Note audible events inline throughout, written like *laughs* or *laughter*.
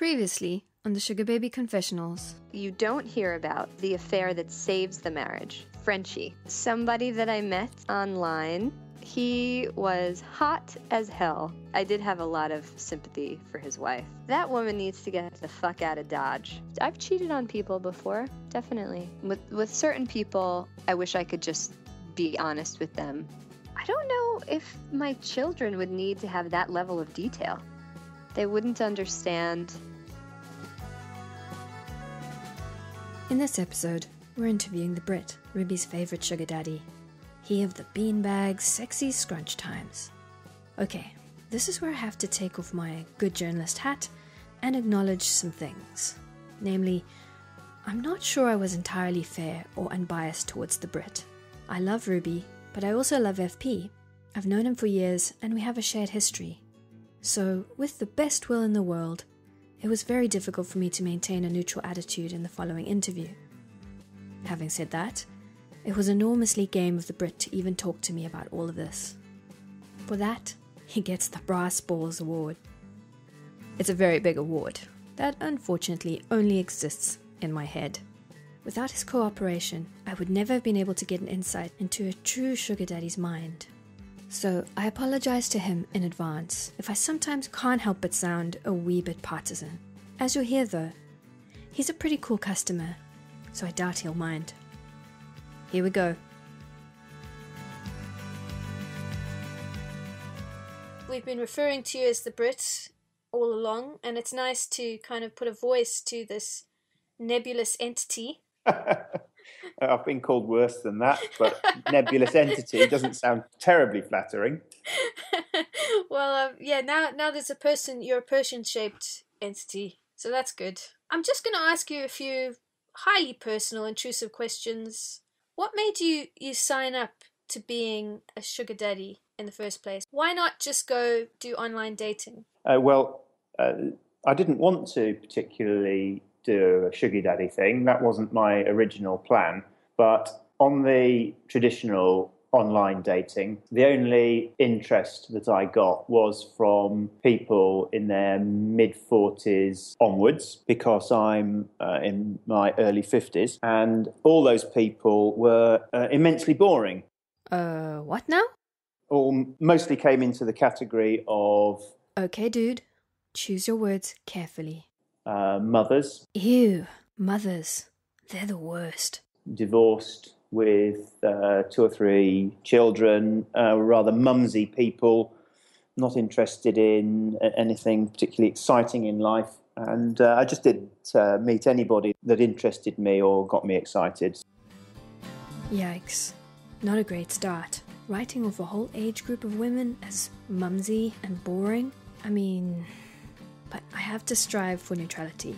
Previously on the Sugar Baby Confessionals. You don't hear about the affair that saves the marriage. Frenchie, somebody that I met online. He was hot as hell. I did have a lot of sympathy for his wife. That woman needs to get the fuck out of Dodge. I've cheated on people before, definitely. With with certain people, I wish I could just be honest with them. I don't know if my children would need to have that level of detail. They wouldn't understand In this episode, we're interviewing the Brit, Ruby's favourite sugar daddy. He of the beanbags, sexy scrunch times. Okay, this is where I have to take off my good journalist hat and acknowledge some things. Namely, I'm not sure I was entirely fair or unbiased towards the Brit. I love Ruby, but I also love FP. I've known him for years and we have a shared history. So, with the best will in the world, it was very difficult for me to maintain a neutral attitude in the following interview. Having said that, it was enormously game of the Brit to even talk to me about all of this. For that, he gets the Brass Balls Award. It's a very big award that unfortunately only exists in my head. Without his cooperation, I would never have been able to get an insight into a true sugar daddy's mind. So I apologize to him in advance if I sometimes can't help but sound a wee bit partisan. As you'll hear though, he's a pretty cool customer, so I doubt he'll mind. Here we go. We've been referring to you as the Brits all along, and it's nice to kind of put a voice to this nebulous entity. *laughs* I've been called worse than that, but nebulous entity doesn't sound terribly flattering. *laughs* well, um, yeah. Now, now there's a person. You're a person-shaped entity, so that's good. I'm just going to ask you a few highly personal, intrusive questions. What made you you sign up to being a sugar daddy in the first place? Why not just go do online dating? Uh, well, uh, I didn't want to particularly do a sugar daddy thing. That wasn't my original plan. But on the traditional online dating, the only interest that I got was from people in their mid 40s onwards because I'm uh, in my early 50s. And all those people were uh, immensely boring. Uh, what now? Or mostly came into the category of. Okay, dude. Choose your words carefully uh, mothers. Ew, mothers. They're the worst. Divorced with uh, two or three children, uh, rather mumsy people, not interested in anything particularly exciting in life. And uh, I just didn't uh, meet anybody that interested me or got me excited. Yikes. Not a great start. Writing of a whole age group of women as mumsy and boring? I mean, but I have to strive for neutrality.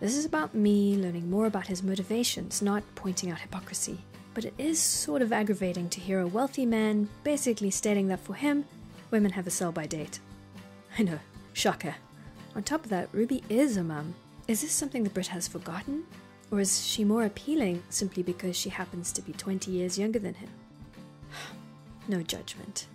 This is about me learning more about his motivations, not pointing out hypocrisy. But it is sort of aggravating to hear a wealthy man basically stating that for him, women have a sell by date. I know, shocker. On top of that, Ruby is a mum. Is this something the Brit has forgotten? Or is she more appealing simply because she happens to be 20 years younger than him? *sighs* no judgment.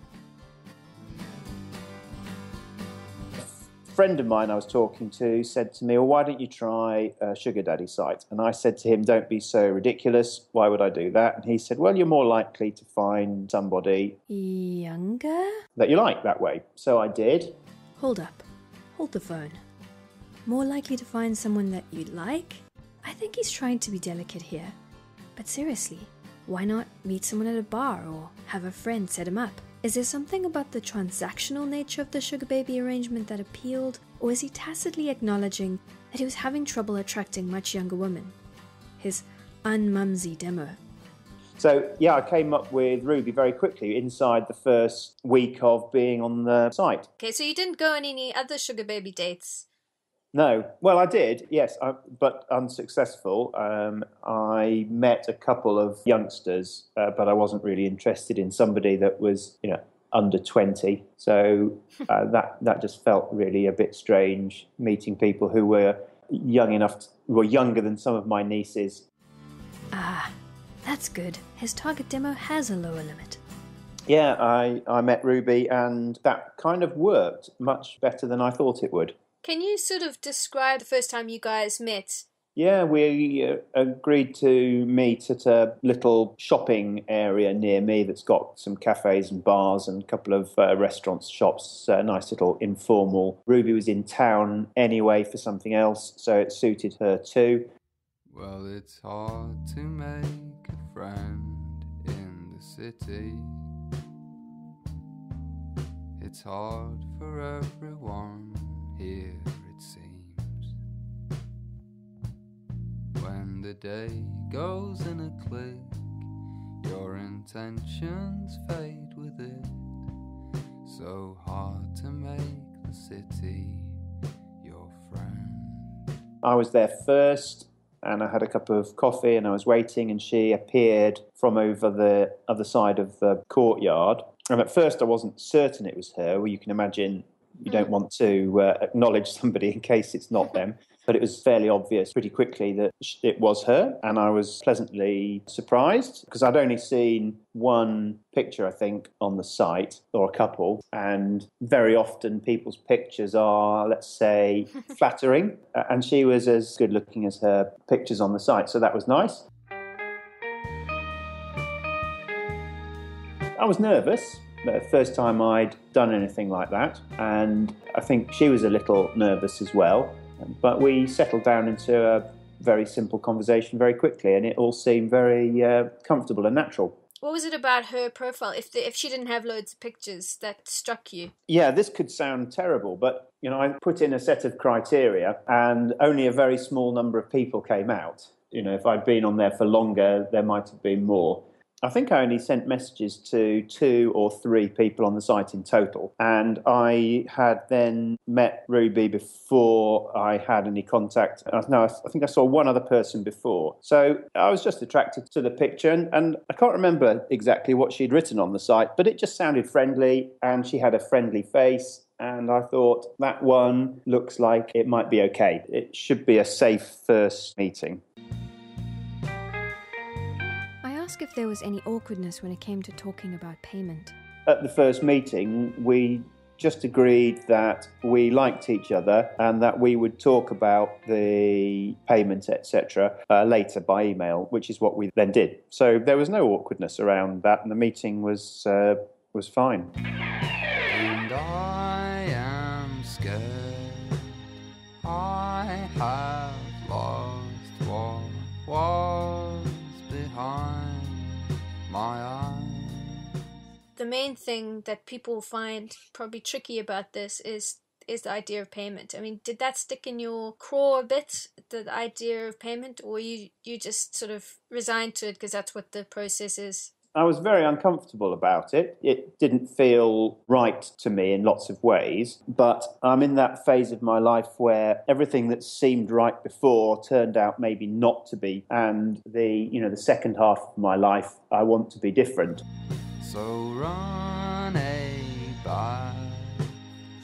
Friend of mine I was talking to said to me, Well, why don't you try a sugar daddy site? And I said to him, Don't be so ridiculous. Why would I do that? And he said, Well, you're more likely to find somebody younger that you like that way. So I did. Hold up. Hold the phone. More likely to find someone that you like? I think he's trying to be delicate here. But seriously, why not meet someone at a bar or have a friend set him up? Is there something about the transactional nature of the sugar baby arrangement that appealed, or is he tacitly acknowledging that he was having trouble attracting much younger women? His unmumsy demo. So, yeah, I came up with Ruby very quickly inside the first week of being on the site. Okay, so you didn't go on any other sugar baby dates? No, well, I did, yes, I, but unsuccessful. Um, I met a couple of youngsters, uh, but I wasn't really interested in somebody that was, you know, under 20. So *laughs* uh, that that just felt really a bit strange meeting people who were young enough, to, were younger than some of my nieces. Ah, that's good. His target demo has a lower limit. Yeah, I, I met Ruby, and that kind of worked much better than I thought it would. Can you sort of describe the first time you guys met? Yeah, we uh, agreed to meet at a little shopping area near me that's got some cafes and bars and a couple of uh, restaurants, shops, a nice little informal. Ruby was in town anyway for something else, so it suited her too. Well, it's hard to make a friend in the city. It's hard for everyone here, it seems. When the day goes in a click, your intentions fade with it. So hard to make the city your friend. I was there first and I had a cup of coffee and I was waiting and she appeared from over the other side of the courtyard. And at first I wasn't certain it was her. Well, you can imagine you don't want to uh, acknowledge somebody in case it's not them. *laughs* But it was fairly obvious pretty quickly that it was her, and I was pleasantly surprised because I'd only seen one picture, I think, on the site or a couple, and very often people's pictures are, let's say, *laughs* flattering, and she was as good looking as her pictures on the site, so that was nice. I was nervous the first time I'd done anything like that, and I think she was a little nervous as well. But we settled down into a very simple conversation very quickly, and it all seemed very uh, comfortable and natural. What was it about her profile, if the, if she didn't have loads of pictures, that struck you? Yeah, this could sound terrible, but you know, I put in a set of criteria, and only a very small number of people came out. You know, if I'd been on there for longer, there might have been more. I think I only sent messages to two or three people on the site in total. And I had then met Ruby before I had any contact. No, I think I saw one other person before. So I was just attracted to the picture. And, and I can't remember exactly what she'd written on the site, but it just sounded friendly. And she had a friendly face and I thought that one looks like it might be okay. It should be a safe first meeting ask if there was any awkwardness when it came to talking about payment. At the first meeting, we just agreed that we liked each other and that we would talk about the payment, etc., uh, later by email, which is what we then did. So there was no awkwardness around that, and the meeting was uh, was fine. And I am scared. I have lost what was The main thing that people find probably tricky about this is is the idea of payment. I mean, did that stick in your craw a bit, the idea of payment, or you you just sort of resigned to it because that's what the process is? I was very uncomfortable about it. It didn't feel right to me in lots of ways, but I'm in that phase of my life where everything that seemed right before turned out maybe not to be, and the you know the second half of my life I want to be different. So run a by,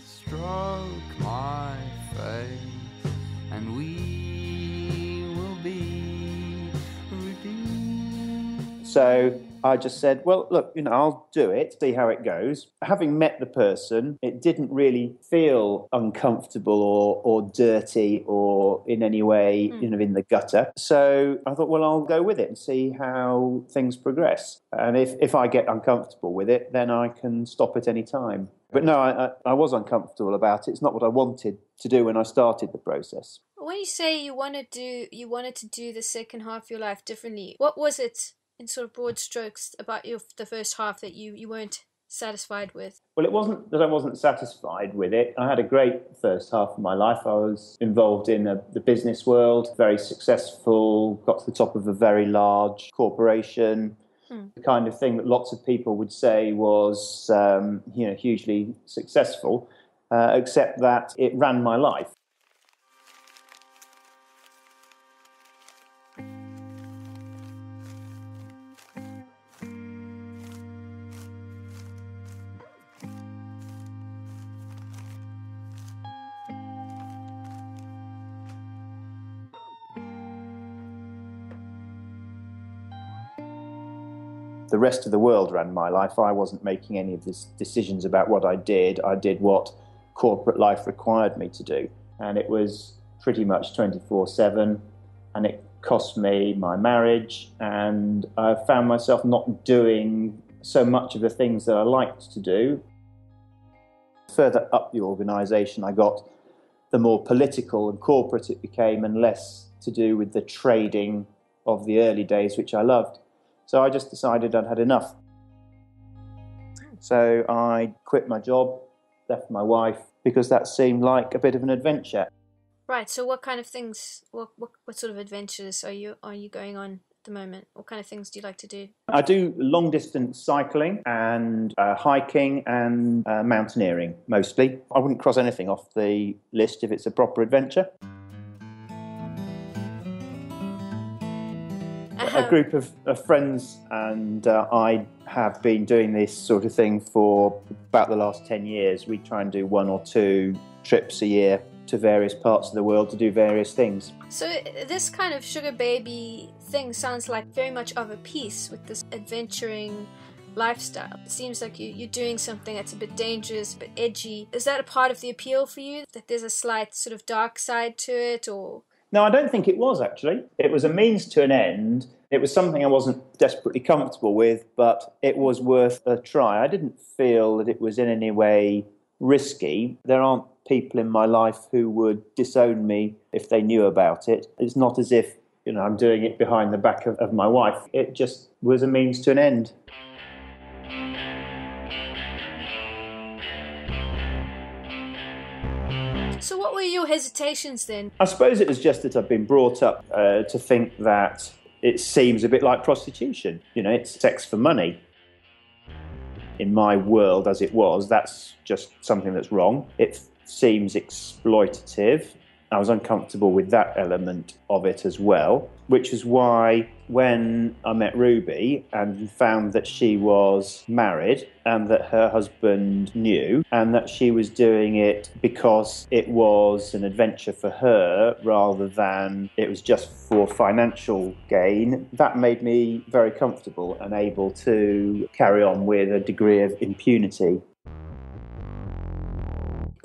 stroke my face, and we will be redeemed. So I just said, well, look, you know, I'll do it, see how it goes. Having met the person, it didn't really feel uncomfortable or, or dirty or in any way, mm. you know, in the gutter. So I thought, well, I'll go with it and see how things progress. And if, if I get uncomfortable with it, then I can stop at any time. But no, I, I was uncomfortable about it. It's not what I wanted to do when I started the process. When you say you wanted to, do, you wanted to do the second half of your life differently, what was it in sort of broad strokes about your the first half that you you weren't satisfied with? Well, it wasn't that I wasn't satisfied with it. I had a great first half of my life. I was involved in a, the business world, very successful, got to the top of a very large corporation. Hmm. The kind of thing that lots of people would say was, um, you know, hugely successful, uh, except that it ran my life. Rest of the world ran my life. I wasn't making any of these decisions about what I did. I did what corporate life required me to do. and it was pretty much 24 7, and it cost me my marriage, and I found myself not doing so much of the things that I liked to do. Further up the organisation, I got the more political and corporate it became, and less to do with the trading of the early days, which I loved. So I just decided I'd had enough. So I quit my job, left my wife, because that seemed like a bit of an adventure. Right. So, what kind of things? What what, what sort of adventures are you are you going on at the moment? What kind of things do you like to do? I do long distance cycling and uh, hiking and uh, mountaineering mostly. I wouldn't cross anything off the list if it's a proper adventure. A group of, of friends and uh, I have been doing this sort of thing for about the last 10 years. We try and do one or two trips a year to various parts of the world to do various things. So, this kind of sugar baby thing sounds like very much of a piece with this adventuring lifestyle. It seems like you, are doing something that's a bit dangerous, a bit edgy. Is that a part of the appeal for you? That there's a slight sort of dark side to it, or no, I don't think it was actually. It was a means to an end. It was something I wasn't desperately comfortable with, but it was worth a try. I didn't feel that it was in any way risky. There aren't people in my life who would disown me if they knew about it. It's not as if, you know, I'm doing it behind the back of, of my wife. It just was a means to an end. So, what were your hesitations then? I suppose it was just that I've been brought up uh, to think that it seems a bit like prostitution. You know, it's sex for money. In my world, as it was, that's just something that's wrong. It seems exploitative I was uncomfortable with that element of it as well, which is why when I met Ruby and found that she was married and that her husband knew and that she was doing it because it was an adventure for her rather than it was just for financial gain, that made me very comfortable and able to carry on with a degree of impunity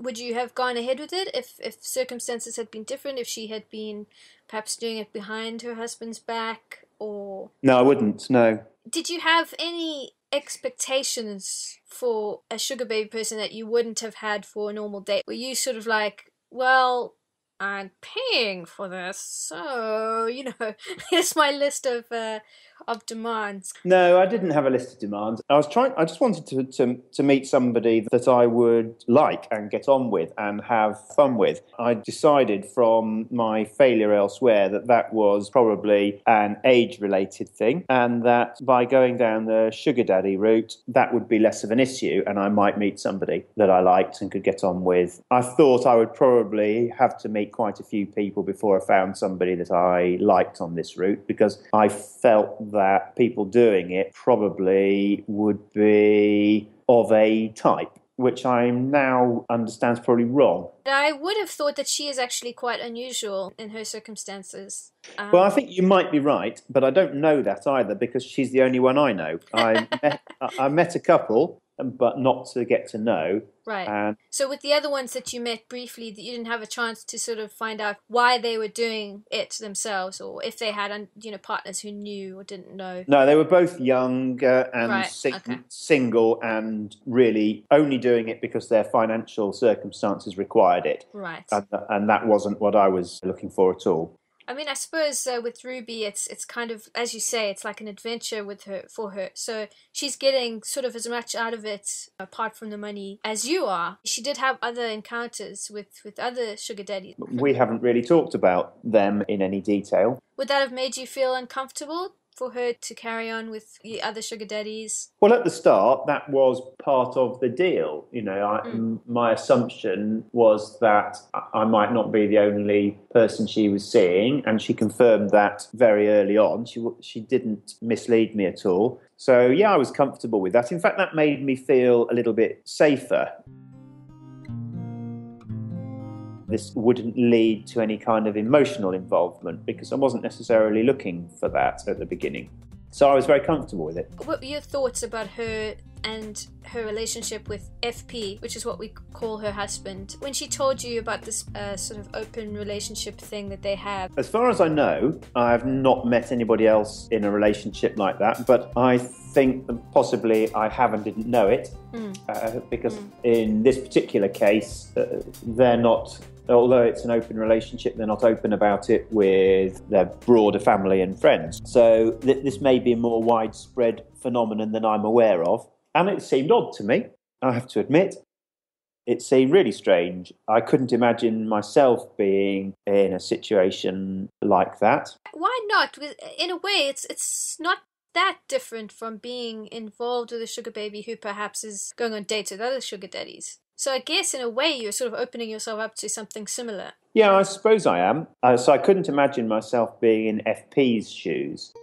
would you have gone ahead with it if if circumstances had been different? If she had been perhaps doing it behind her husband's back, or no, I wouldn't. No. Did you have any expectations for a sugar baby person that you wouldn't have had for a normal date? Were you sort of like, well, I'm paying for this, so you know, *laughs* here's my list of uh, of demands? No, I didn't have a list of demands. I was trying. I just wanted to, to to meet somebody that I would like and get on with and have fun with. I decided from my failure elsewhere that that was probably an age-related thing, and that by going down the sugar daddy route, that would be less of an issue, and I might meet somebody that I liked and could get on with. I thought I would probably have to meet quite a few people before I found somebody that I liked on this route because I felt that people doing it probably would be of a type which I now understand is probably wrong. I would have thought that she is actually quite unusual in her circumstances. Um, well, I think you might be right, but I don't know that either because she's the only one I know. I *laughs* met, I met a couple but not to get to know. Right. And so with the other ones that you met briefly, that you didn't have a chance to sort of find out why they were doing it themselves, or if they had, you know, partners who knew or didn't know. No, they were both young uh, and right. sing- okay. single, and really only doing it because their financial circumstances required it. Right. And, and that wasn't what I was looking for at all. I mean, I suppose uh, with Ruby, it's it's kind of as you say, it's like an adventure with her for her. So she's getting sort of as much out of it, apart from the money, as you are. She did have other encounters with with other sugar daddies. We haven't really talked about them in any detail. Would that have made you feel uncomfortable? For her to carry on with the other sugar daddies? Well, at the start, that was part of the deal. You know, I, mm. my assumption was that I might not be the only person she was seeing, and she confirmed that very early on. She she didn't mislead me at all. So yeah, I was comfortable with that. In fact, that made me feel a little bit safer this wouldn't lead to any kind of emotional involvement because I wasn't necessarily looking for that at the beginning. So I was very comfortable with it. What were your thoughts about her and her relationship with FP, which is what we call her husband, when she told you about this uh, sort of open relationship thing that they have? As far as I know, I have not met anybody else in a relationship like that, but I think possibly I have and didn't know it Mm. uh, because in this particular case, uh, they're not. Although it's an open relationship, they're not open about it with their broader family and friends. So th- this may be a more widespread phenomenon than I'm aware of. And it seemed odd to me, I have to admit. It seemed really strange. I couldn't imagine myself being in a situation like that. Why not? In a way, it's it's not that different from being involved with a sugar baby who perhaps is going on dates with other sugar daddies. So I guess in a way you're sort of opening yourself up to something similar. Yeah, I suppose I am. Uh, so I couldn't imagine myself being in FP's shoes.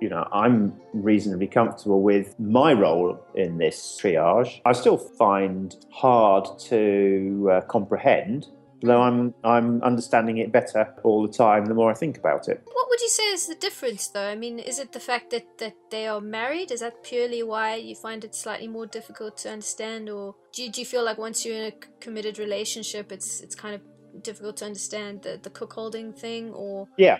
You know, I'm reasonably comfortable with my role in this triage. I still find hard to uh, comprehend, though I'm I'm understanding it better all the time the more I think about it. What would you say is the difference though? I mean, is it the fact that, that they are married? Is that purely why you find it slightly more difficult to understand or do you, do you feel like once you're in a committed relationship it's it's kind of difficult to understand the, the cuckolding thing or Yeah,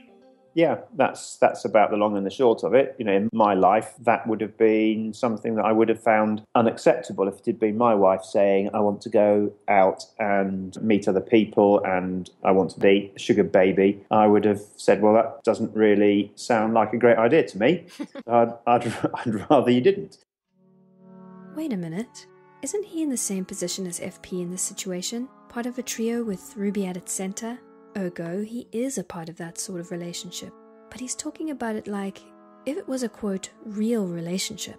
yeah, that's that's about the long and the short of it. You know, in my life, that would have been something that I would have found unacceptable if it had been my wife saying, "I want to go out and meet other people and I want to be a sugar baby." I would have said, "Well, that doesn't really sound like a great idea to me. *laughs* I'd, I'd, I'd rather you didn't." Wait a minute. Isn't he in the same position as FP in this situation? Part of a trio with Ruby at its center? Ergo, he is a part of that sort of relationship. But he's talking about it like if it was a quote, real relationship,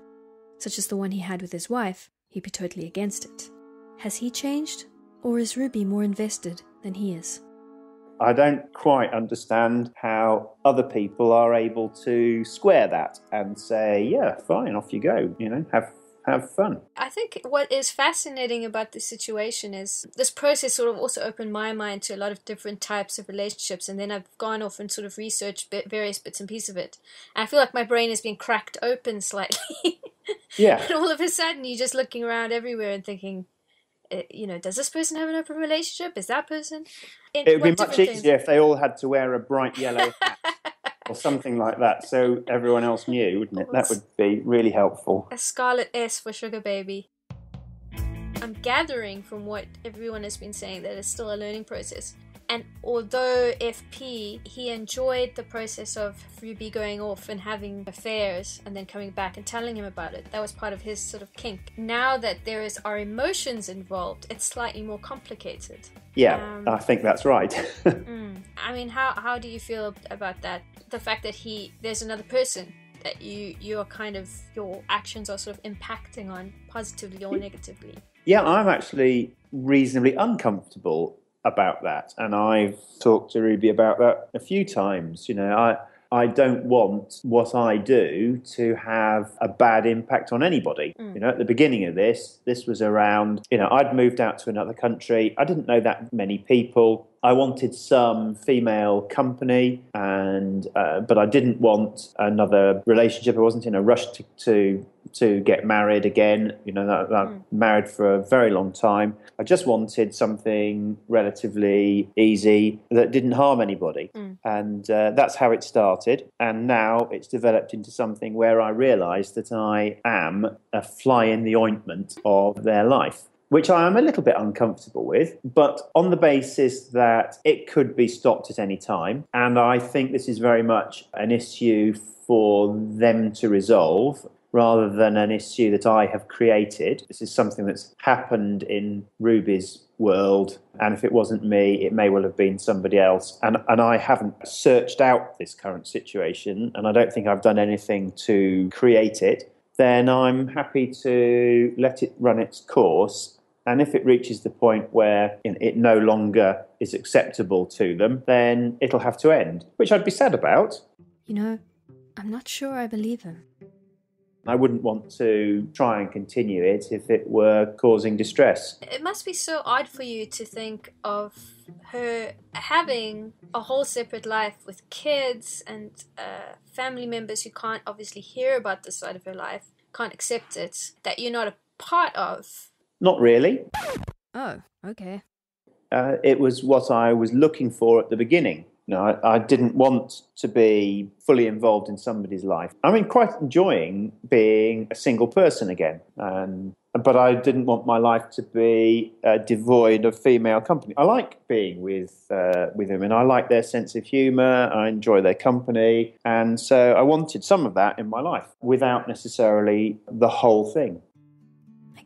such as the one he had with his wife, he'd be totally against it. Has he changed? Or is Ruby more invested than he is? I don't quite understand how other people are able to square that and say, "Yeah, fine, off you go." You know, have have fun. I think what is fascinating about this situation is this process sort of also opened my mind to a lot of different types of relationships, and then I've gone off and sort of researched bit, various bits and pieces of it. And I feel like my brain has been cracked open slightly. *laughs* Yeah. and all of a sudden, you're just looking around everywhere and thinking, uh, you know, does this person have an open relationship? Is that person? In, It would be much easier if they all had to wear a bright yellow *laughs* hat or something like that, so everyone else knew, wouldn't it? That would be really helpful. A scarlet S for Sugar Baby. I'm gathering from what everyone has been saying that it's still a learning process. And although FP, he enjoyed the process of Ruby going off and having affairs and then coming back and telling him about it. That was part of his sort of kink. Now that there is our emotions involved, it's slightly more complicated. Yeah, Um, I think that's right. *laughs* Mm. I mean, how how do you feel about that? The fact that he there's another person that you you're kind of your actions are sort of impacting on positively or negatively. yeah, I'm actually reasonably uncomfortable about that, and I've talked to Ruby about that a few times. You know, I. I don't want what I do to have a bad impact on anybody. Mm. You know, at the beginning of this, this was around, you know, I'd moved out to another country. I didn't know that many people. I wanted some female company, and uh, but I didn't want another relationship. I wasn't in a rush to to, to get married again. You know, that, that Mm. married for a very long time. I just wanted something relatively easy that didn't harm anybody, Mm. and uh, that's how it started. And now it's developed into something where I realise that I am a fly in the ointment of their life which I am a little bit uncomfortable with, but on the basis that it could be stopped at any time. And I think this is very much an issue for them to resolve rather than an issue that I have created. This is something that's happened in Ruby's world. And if it wasn't me, it may well have been somebody else. And, and I haven't searched out this current situation, and I don't think I've done anything to create it. Then I'm happy to let it run its course and if it reaches the point where it no longer is acceptable to them, then it'll have to end, which I'd be sad about. You know, I'm not sure I believe him. I wouldn't want to try and continue it if it were causing distress. It must be so odd for you to think of her having a whole separate life with kids and uh, family members who can't obviously hear about this side of her life, can't accept it, that you're not a part of. Not really. Oh, okay. Uh, it was what I was looking for at the beginning. Know, I, I, didn't want to be fully involved in somebody's life. I mean, quite enjoying being a single person again, and but I didn't want my life to be uh, devoid of female company. I like being with uh, with women. I like their sense of humour. I enjoy their company, and so I wanted some of that in my life without necessarily the whole thing.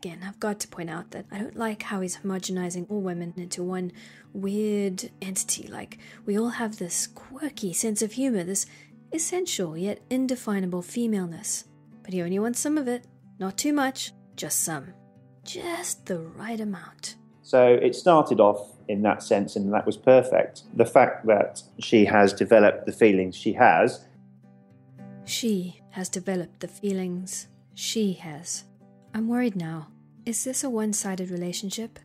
Again, I've got to point out that I don't like how he's homogenizing all women into one weird entity. Like, we all have this quirky sense of humor, this essential yet indefinable femaleness. But he only wants some of it. Not too much, just some. Just the right amount. So it started off in that sense, and that was perfect. The fact that she has developed the feelings she has. She has developed the feelings she has. I'm worried now. Is this a one sided relationship?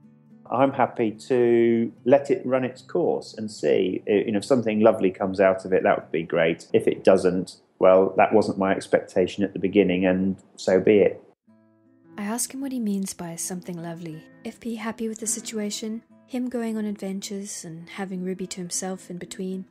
I'm happy to let it run its course and see. You know, if something lovely comes out of it, that would be great. If it doesn't, well, that wasn't my expectation at the beginning, and so be it. I ask him what he means by something lovely. If he happy with the situation, him going on adventures and having Ruby to himself in between.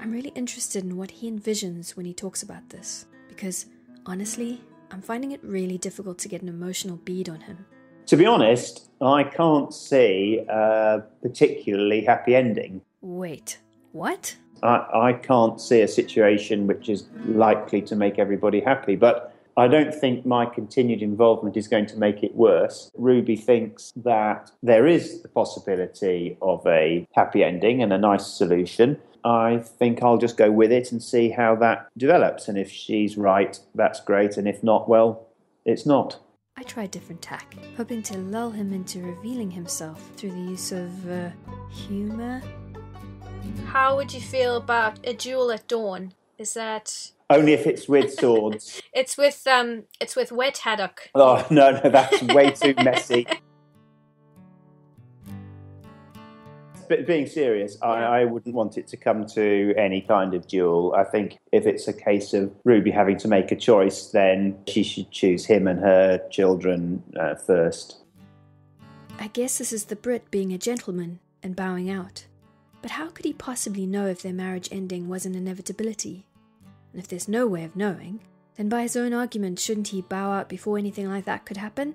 I'm really interested in what he envisions when he talks about this, because honestly, I'm finding it really difficult to get an emotional bead on him. To be honest, I can't see a particularly happy ending. Wait, what? I, I can't see a situation which is likely to make everybody happy, but I don't think my continued involvement is going to make it worse. Ruby thinks that there is the possibility of a happy ending and a nice solution. I think I'll just go with it and see how that develops. And if she's right, that's great. And if not, well, it's not. I tried different tack, hoping to lull him into revealing himself through the use of uh, humor. How would you feel about a duel at dawn? Is that only if it's with swords? *laughs* it's with um, it's with wet haddock. Oh no, no, that's way too messy. *laughs* but being serious, I, I, wouldn't want it to come to any kind of duel. I think if it's a case of Ruby having to make a choice, then she should choose him and her children uh, first. I guess this is the Brit being a gentleman and bowing out. But how could he possibly know if their marriage ending was an inevitability? And if there's no way of knowing, then by his own argument, shouldn't he bow out before anything like that could happen?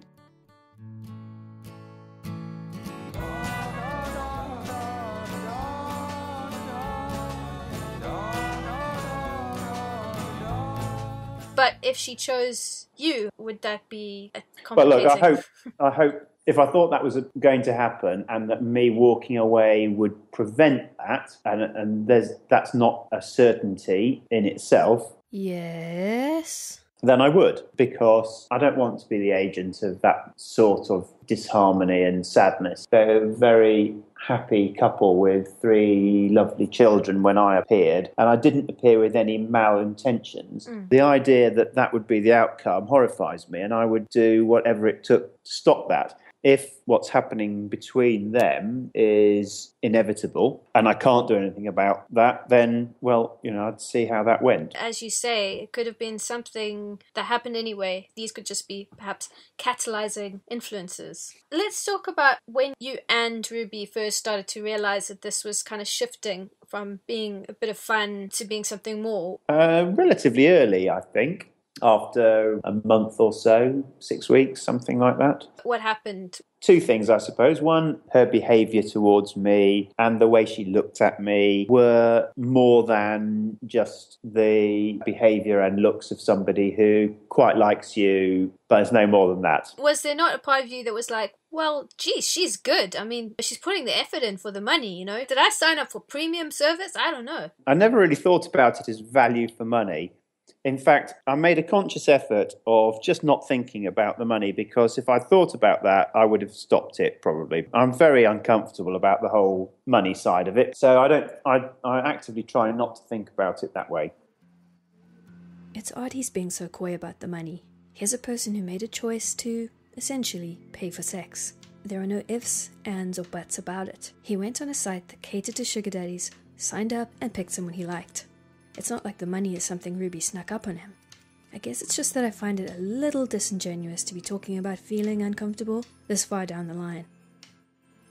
But if she chose you, would that be a But look, I hope, I hope if I thought that was going to happen and that me walking away would prevent that, and, and there's that's not a certainty in itself. Yes. Then I would, because I don't want to be the agent of that sort of disharmony and sadness. They're very happy couple with three lovely children when I appeared, and I didn't appear with any malintentions. Mm. The idea that that would be the outcome horrifies me, and I would do whatever it took to stop that if what's happening between them is inevitable and I can't do anything about that, then, well, you know, I'd see how that went. As you say, it could have been something that happened anyway. These could just be perhaps catalyzing influences. Let's talk about when you and Ruby first started to realize that this was kind of shifting from being a bit of fun to being something more. Uh, relatively early, I think after a month or so, six weeks, something like that. What happened? Two things, I suppose. One, her behaviour towards me and the way she looked at me were more than just the behaviour and looks of somebody who quite likes you, but it's no more than that. Was there not a part of you that was like, well, geez, she's good. I mean, she's putting the effort in for the money, you know? Did I sign up for premium service? I don't know. I never really thought about it as value for money. In fact, I made a conscious effort of just not thinking about the money because if I thought about that, I would have stopped it probably. I'm very uncomfortable about the whole money side of it, so I don't. I, I actively try not to think about it that way. It's odd he's being so coy about the money. Here's a person who made a choice to, essentially, pay for sex. There are no ifs, ands, or buts about it. He went on a site that catered to sugar daddies, signed up, and picked someone he liked. It's not like the money is something Ruby snuck up on him. I guess it's just that I find it a little disingenuous to be talking about feeling uncomfortable this far down the line.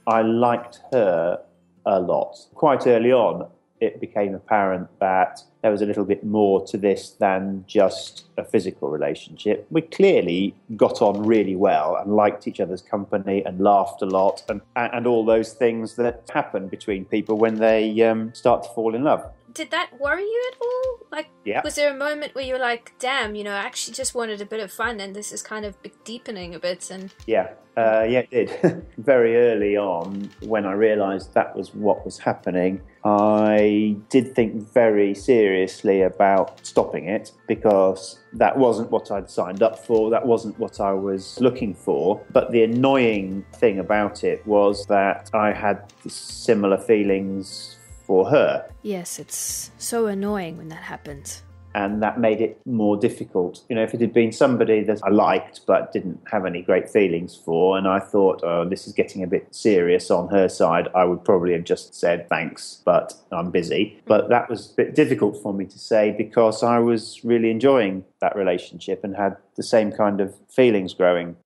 I liked her a lot. Quite early on, it became apparent that there was a little bit more to this than just a physical relationship. We clearly got on really well and liked each other's company and laughed a lot and, and all those things that happen between people when they um, start to fall in love did that worry you at all? Like, yeah. was there a moment where you were like, "Damn, you know, I actually just wanted a bit of fun, and this is kind of deepening a bit"? And yeah, uh, yeah, it did. *laughs* Very early on, when I realised that was what was happening, I did think very seriously about stopping it because that wasn't what I'd signed up for. That wasn't what I was looking for. But the annoying thing about it was that I had similar feelings for her. Yes, it's so annoying when that happens. And that made it more difficult. You know, if it had been somebody that I liked but didn't have any great feelings for, and I thought, oh, this is getting a bit serious on her side, I would probably have just said thanks, but I'm busy. But that was a bit difficult for me to say because I was really enjoying that relationship and had the same kind of feelings growing.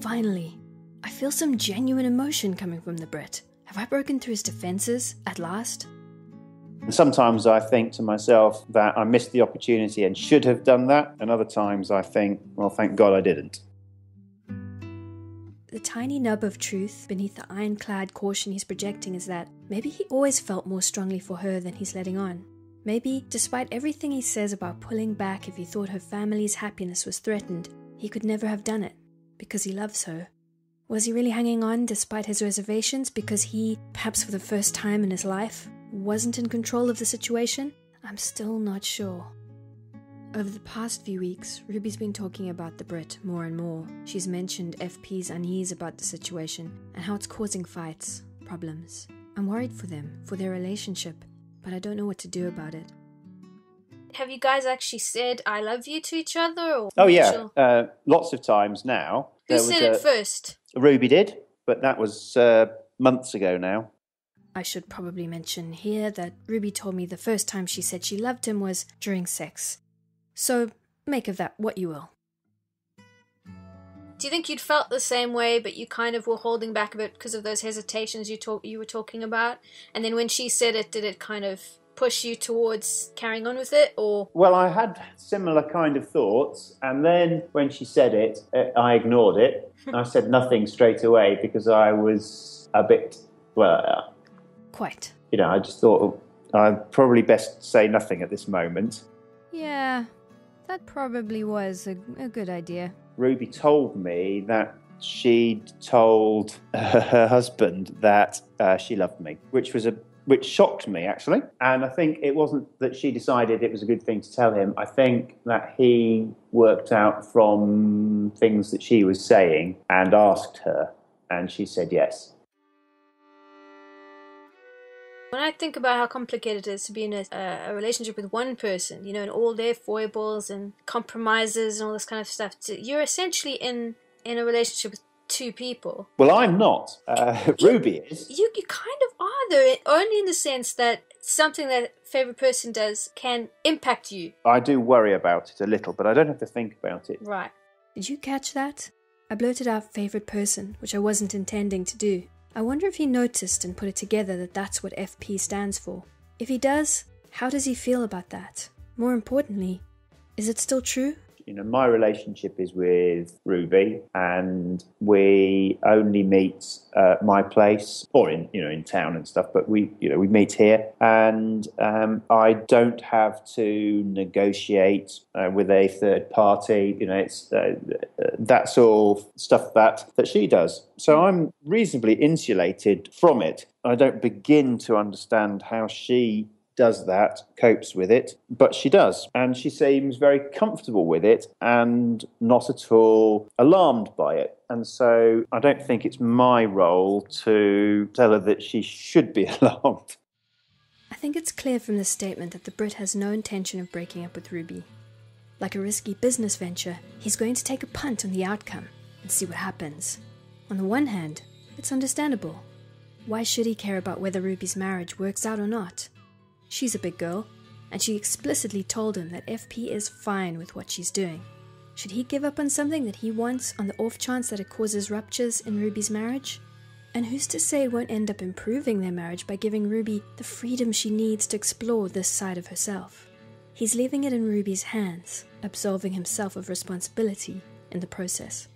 Finally, I feel some genuine emotion coming from the Brit. Have I broken through his defenses at last? Sometimes I think to myself that I missed the opportunity and should have done that, and other times I think, well, thank God I didn't. The tiny nub of truth beneath the ironclad caution he's projecting is that maybe he always felt more strongly for her than he's letting on. Maybe, despite everything he says about pulling back if he thought her family's happiness was threatened, he could never have done it because he loves her. Was he really hanging on despite his reservations because he, perhaps for the first time in his life, wasn't in control of the situation? I'm still not sure. Over the past few weeks, Ruby's been talking about the Brit more and more. She's mentioned FP's unease about the situation and how it's causing fights, problems. I'm worried for them, for their relationship, but I don't know what to do about it. Have you guys actually said "I love you" to each other? oh yeah, uh, lots of times now. Who said it first? Ruby did, but that was uh, months ago now. I should probably mention here that Ruby told me the first time she said she loved him was during sex. So make of that what you will. Do you think you'd felt the same way, but you kind of were holding back a bit because of those hesitations you talk you were talking about? And then when she said it, did it kind of push you towards carrying on with it or? Well i had similar kind of thoughts and then when she said it uh, i ignored it. *laughs* I said nothing straight away because i was a bit well uh, quite. you know i just thought oh, i'd probably best say nothing at this moment. Yeah that probably was a, a good idea. Ruby told me that she'd told her husband that uh, she loved me which was a which shocked me actually. And I think it wasn't that she decided it was a good thing to tell him. I think that he worked out from things that she was saying and asked her, and she said yes. When I think about how complicated it is to be in a, a, relationship with one person, you know, and all their foibles and compromises and all this kind of stuff, you're essentially in in a relationship with two people. Well, I'm not. Uh, *laughs* Ruby is. You, you kind of are, though, only in the sense that something that favorite person does can impact you. I do worry about it a little, but I don't have to think about it. Right. Did you catch that? I blurted out favorite person, which I wasn't intending to do. I wonder if he noticed and put it together that that's what FP stands for. If he does, how does he feel about that? More importantly, is it still true? You know, my relationship is with Ruby, and we only meet at my place or in you know in town and stuff. But we you know we meet here, and um, I don't have to negotiate uh, with a third party. You know, it's uh, that's all stuff that that she does. So I'm reasonably insulated from it. I don't begin to understand how she does that, copes with it, but she does. And she seems very comfortable with it and not at all alarmed by it. And so I don't think it's my role to tell her that she should be *laughs* alarmed. I think it's clear from this statement that the Brit has no intention of breaking up with Ruby. Like a risky business venture, he's going to take a punt on the outcome and see what happens. On the one hand, it's understandable. Why should he care about whether Ruby's marriage works out or not? She's a big girl, and she explicitly told him that FP is fine with what she's doing. Should he give up on something that he wants on the off chance that it causes ruptures in Ruby's marriage? And who's to say it won't end up improving their marriage by giving Ruby the freedom she needs to explore this side of herself? He's leaving it in Ruby's hands, absolving himself of responsibility in the process.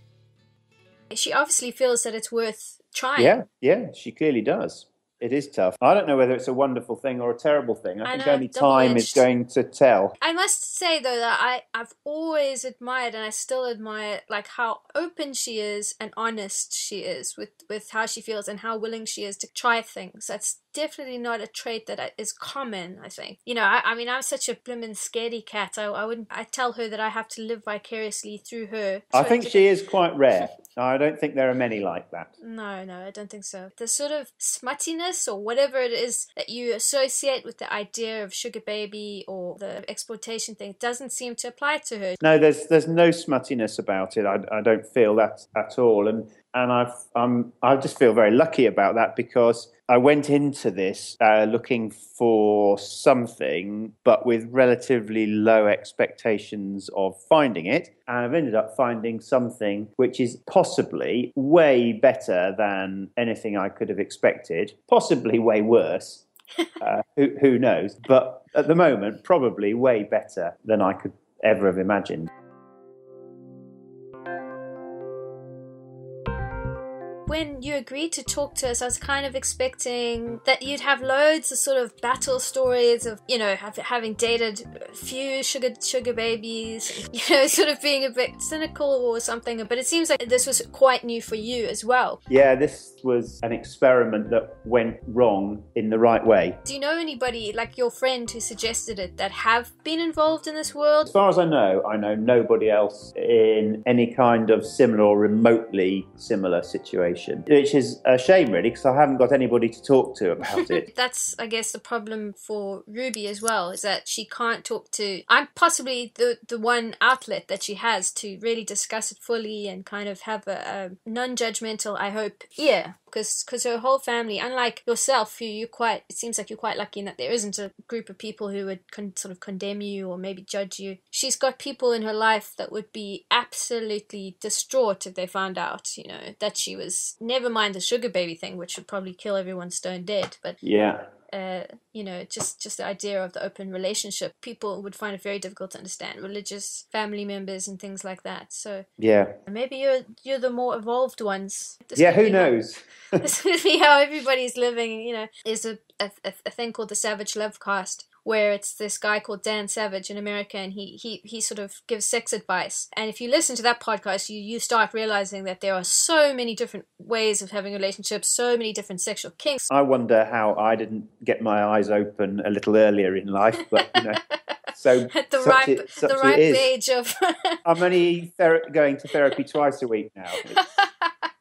She obviously feels that it's worth trying. Yeah, yeah, she clearly does. It is tough. I don't know whether it's a wonderful thing or a terrible thing. I, I think know, only time is going to tell. I must say though that I I've always admired and I still admire like how open she is and honest she is with with how she feels and how willing she is to try things. That's definitely not a trait that is common. I think you know. I, I mean, I'm such a blimmin' scaredy cat. I, I wouldn't. I tell her that I have to live vicariously through her. I think she is quite *laughs* rare. I don't think there are many like that. No, no, I don't think so. The sort of smuttiness or whatever it is that you associate with the idea of sugar baby or the exploitation thing doesn't seem to apply to her. No, there's there's no smuttiness about it. I, I don't feel that at all, and and I've I'm I just feel very lucky about that because I went into this uh, looking for something, but with relatively low expectations of finding it, and I've ended up finding something which is possibly way better than anything I could have expected, possibly way worse. *laughs* uh, who, who knows? But at the moment, probably way better than I could ever have imagined. When you agreed to talk to us, I was kind of expecting that you'd have loads of sort of battle stories of, you know, have, having dated a few sugar sugar babies, *laughs* you know, sort of being a bit cynical or something. But it seems like this was quite new for you as well. Yeah, this was an experiment that went wrong in the right way. Do you know anybody like your friend who suggested it that have been involved in this world? As far as I know, I know nobody else in any kind of similar or remotely similar situation, which is a shame, really, because I haven't got anybody to talk to about *laughs* it. That's, I guess, the problem for Ruby as well, is that she can't talk to. I'm possibly the the one outlet that she has to really discuss it fully and kind of have a, a non-judgmental, I hope, ear. Because because her whole family, unlike yourself, who you quite, it seems like you're quite lucky in that there isn't a group of people who would con- sort of condemn you or maybe judge you. She's got people in her life that would be absolutely distraught if they found out, you know, that she was. Never mind the sugar baby thing, which would probably kill everyone stone dead, but Yeah. Uh, you know, just just the idea of the open relationship, people would find it very difficult to understand. Religious family members and things like that. So Yeah. maybe you're you're the more evolved ones. This Yeah, who be how- knows? *laughs* this could be how everybody's living. You know, is a, a a thing called the Savage Lovecast. Where it's this guy called Dan Savage in America, and he, he, he sort of gives sex advice. And if you listen to that podcast, you, you start realizing that there are so many different ways of having relationships, so many different sexual kinks. I wonder how I didn't get my eyes open a little earlier in life, but you know, *laughs* so At the ripe, it, the ripe age of. I'm only ther- going to therapy twice a week now. *laughs*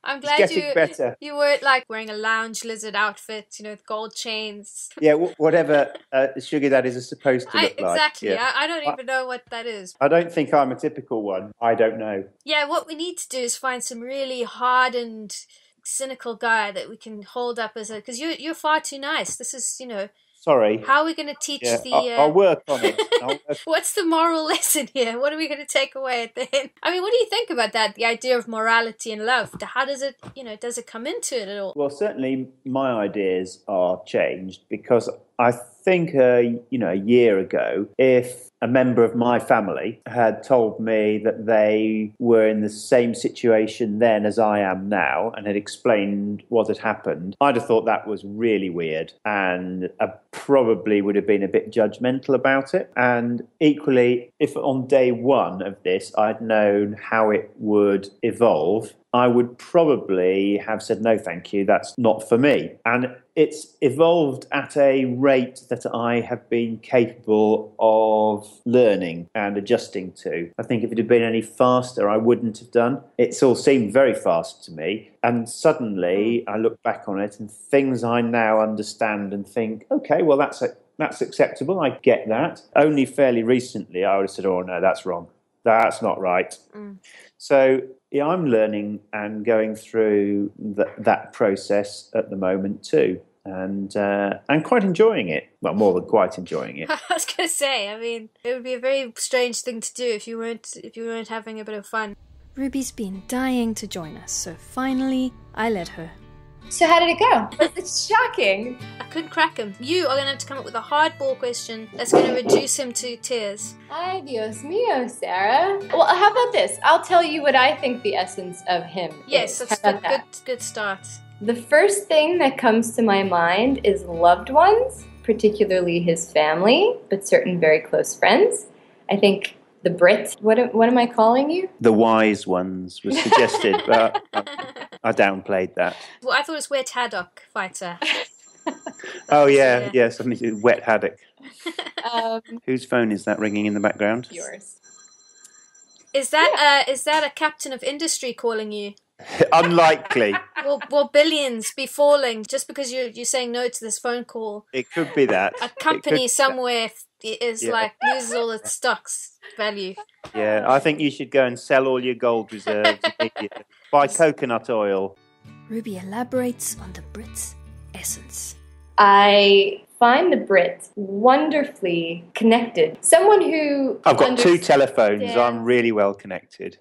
I'm glad getting you better. you weren't like wearing a lounge lizard outfit, you know, with gold chains. Yeah, w- whatever uh, sugar daddies are supposed to I, look like. exactly. Yeah. I, I don't I- even know what that is. I don't think I'm a typical one. I don't know. Yeah, what we need to do is find some really hardened, cynical guy that we can hold up as a because you're you're far too nice. This is you know Sorry. how are we going to teach Yeah, the. I'll, uh, *laughs* I'll work on it. Work What's the moral *laughs* lesson here? What are we going to take away at the end? I mean, what do you think about that? The idea of morality and love. How does it, you know, does it come into it at all? Well, certainly my ideas are changed because I think, uh, you know, a year ago, if a member of my family had told me that they were in the same situation then as I am now and had explained what had happened, I'd have thought that was really weird and I probably would have been a bit judgmental about it. And equally, if on day one of this I'd known how it would evolve, I would probably have said, no, thank you, that's not for me. And it's evolved at a rate that I have been capable of learning and adjusting to. I think if it had been any faster, I wouldn't have done. It's all seemed very fast to me. And suddenly I look back on it and things I now understand and think, okay, well, that's a, that's acceptable. I get that. Only fairly recently, I would have said, "Oh no, that's wrong." That's not right. Mm. So yeah, I'm learning and going through th- that process at the moment too, and uh, and quite enjoying it. Well, more than quite enjoying it. *laughs* I was gonna say, I mean, it would be a very strange thing to do if you weren't if you weren't having a bit of fun. Ruby's been dying to join us, so finally I let her. So how did it go? It's shocking. I couldn't crack him. You are gonna have to come up with a hardball question that's gonna reduce him to tears. Ay, Dios mío, Sarah. Well, how about this? I'll tell you what I think the essence of him is. Yes, is. that's good that? good start. The first thing that comes to my mind is loved ones, particularly his family, but certain very close friends. I think the Brit. What am, what am I calling you? The wise ones was suggested, but I, I downplayed that. well, I thought it was Wet Haddock fighter. Oh yeah, Yeah. yeah. Something to do wet haddock. Um, Whose phone is that ringing in the background? yours. Is that uh, is that a captain of industry calling you? *laughs* Unlikely. Will will billions be falling just because you you're saying no to this phone call? It could be that. A company somewhere f- is Yeah. like loses all its stocks value. Yeah, I think you should go and sell all your gold reserves. *laughs* Buy coconut oil. Ruby elaborates on the Brit's essence. I find the Brit wonderfully connected. Someone who I've got two telephones. I'm really well connected.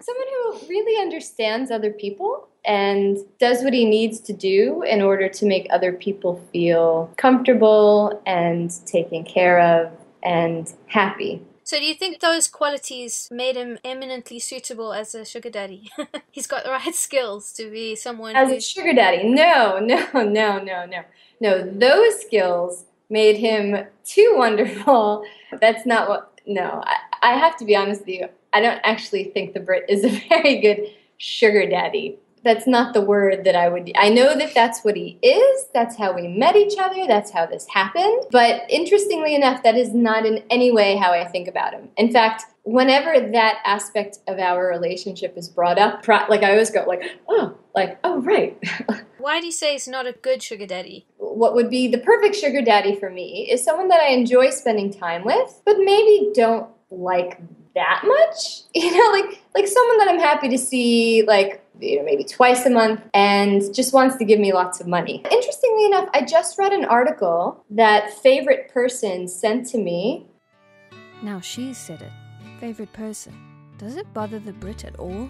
someone who really understands other people and does what he needs to do in order to make other people feel comfortable and taken care of and happy. So do you think those qualities made him eminently suitable as a sugar daddy? *laughs* He's got the right skills to be someone As a sugar daddy, no, no, no, no, no. No, those skills made him too wonderful. *laughs* That's not what, no, I, I have to be honest with you. I don't actually think the Brit is a *laughs* very good sugar daddy. That's not the word that I would. I know that that's what he is. That's how we met each other. That's how this happened. But interestingly enough, that is not in any way how I think about him. In fact, whenever that aspect of our relationship is brought up, like I always go like, oh, like oh right. *laughs* why do you say he's not a good sugar daddy? what would be the perfect sugar daddy for me is someone that I enjoy spending time with, but maybe don't like that much. *laughs* You know, like like someone that I'm happy to see like you know, maybe twice a month and just wants to give me lots of money. Interestingly enough, I just read an article that favorite person sent to me. Now she said it. Favorite person. Does it bother the Brit at all?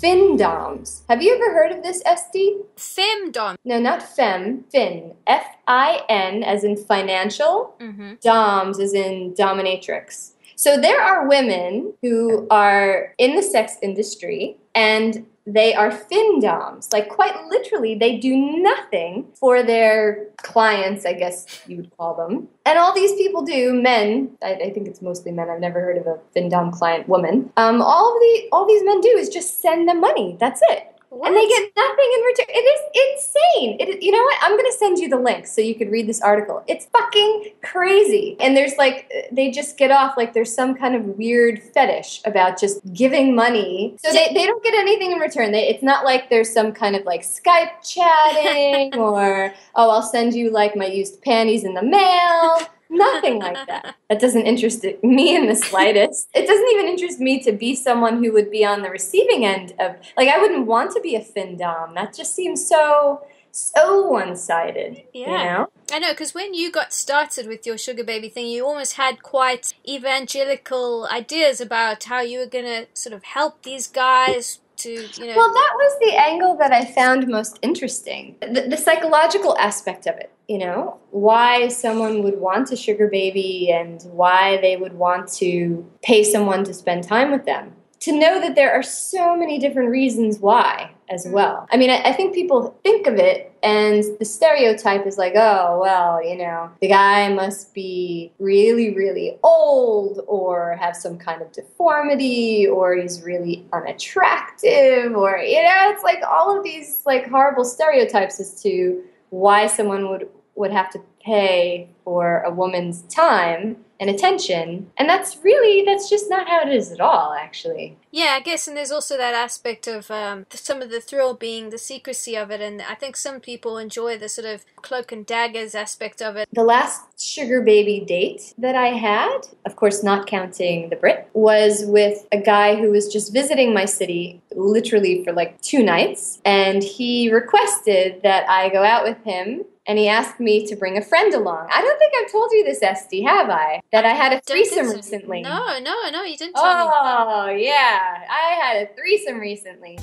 Findoms. Have you ever heard of this, SD? Femdom. No, not fem. Fin. F I N as in financial. Mm-hmm. doms as in dominatrix. So there are women who are in the sex industry and they are findoms. Like quite literally, they do nothing for their clients, I guess you would call them. And all these people do, men, I, I think it's mostly men, I've never heard of a findom client woman. Um, all of the all these men do is just send them money. That's it and they get nothing in return. It is insane. It you know what? I'm going to send you the link so you could read this article. It's fucking crazy. And there's like, they just get off like there's some kind of weird fetish about just giving money. So they, they don't get anything in return. They, it's not like there's some kind of like Skype chatting *laughs* or, oh, I'll send you like my used panties in the mail. Nothing like that. That doesn't interest me in the slightest. It doesn't even interest me to be someone who would be on the receiving end of, like, I wouldn't want to be a findom. That just seems so, so one sided. You Yeah. know? I know, because when you got started with your sugar baby thing, you almost had quite evangelical ideas about how you were going to sort of help these guys to, you know. Well, that was the angle that I found most interesting. The, the psychological aspect of it, you know, why someone would want a sugar baby and why they would want to pay someone to spend time with them. To know that there are so many different reasons why as mm. well. I mean, I, I think people think of it and the stereotype is like, oh, well, you know, the guy must be really, really old or have some kind of deformity or he's really unattractive or, you know, it's like all of these like horrible stereotypes as to why someone would would have to pay for a woman's time and attention. And that's really, that's just not how it is at all, actually. Yeah, I guess, and there's also that aspect of um, some of the thrill being the secrecy of it, and I think some people enjoy the sort of cloak and daggers aspect of it. The last sugar baby date that I had, of course, not counting the Brit, was with a guy who was just visiting my city literally for like two nights. And he requested that I go out with him and he asked me to bring a friend along. I don't think I've told you this, SD, have I? That I had a threesome so. recently. No, no, no, you didn't tell me. Oh, yeah. I had a threesome recently.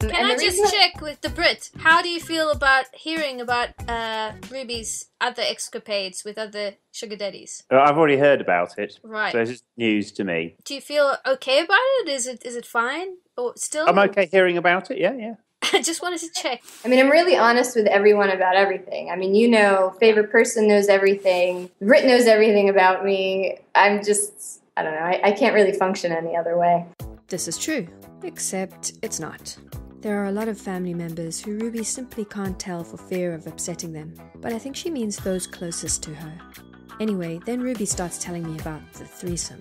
Can And I just reason- check with the Brit? How do you feel about hearing about uh, Ruby's other escapades with other sugar daddies? Uh, I've already heard about it, Right. so this is news to me. Do you feel okay about it? Is it is it fine or still? I'm okay hearing about it. Yeah, yeah. *laughs* I just wanted to check. I mean, I'm really honest with everyone about everything. I mean, you know, favorite person knows everything. Brit knows everything about me. I'm just, I don't know. I, I can't really function any other way. This is true, except it's not. There are a lot of family members who Ruby simply can't tell for fear of upsetting them, but I think she means those closest to her. Anyway, then Ruby starts telling me about the threesome.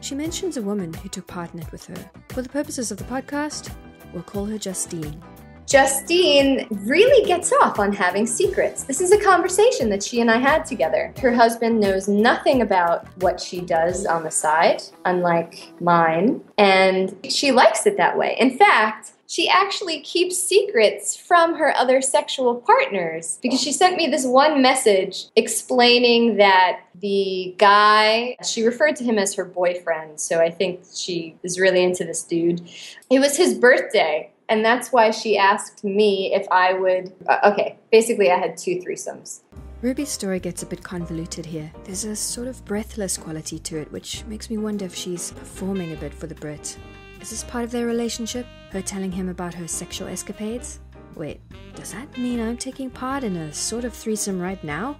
She mentions a woman who took part in it with her. For the purposes of the podcast, we'll call her Justine. Justine really gets off on having secrets. This is a conversation that she and I had together. Her husband knows nothing about what she does on the side, unlike mine, and she likes it that way. In fact, she actually keeps secrets from her other sexual partners because she sent me this one message explaining that the guy, she referred to him as her boyfriend, so I think she is really into this dude. It was his birthday, and that's why she asked me if I would. Uh, okay, basically, I had two threesomes. Ruby's story gets a bit convoluted here. There's a sort of breathless quality to it, which makes me wonder if she's performing a bit for the Brit. Is this part of their relationship? Her telling him about her sexual escapades? Wait, does that mean I'm taking part in a sort of threesome right now?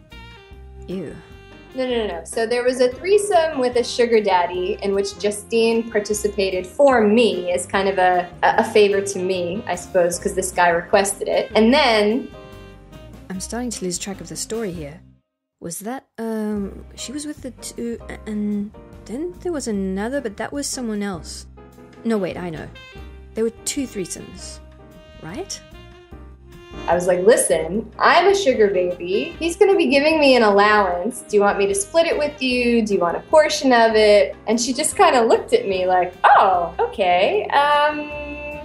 Ew. No, no, no, no. So there was a threesome with a sugar daddy in which Justine participated for me as kind of a, a favor to me, I suppose, because this guy requested it. And then I'm starting to lose track of the story here. Was that, um, she was with the two, and then there was another, but that was someone else. No, wait, I know. There were two threesomes, right? I was like, listen, I'm a sugar baby. He's going to be giving me an allowance. Do you want me to split it with you? Do you want a portion of it? And she just kind of looked at me like, oh, okay. Um,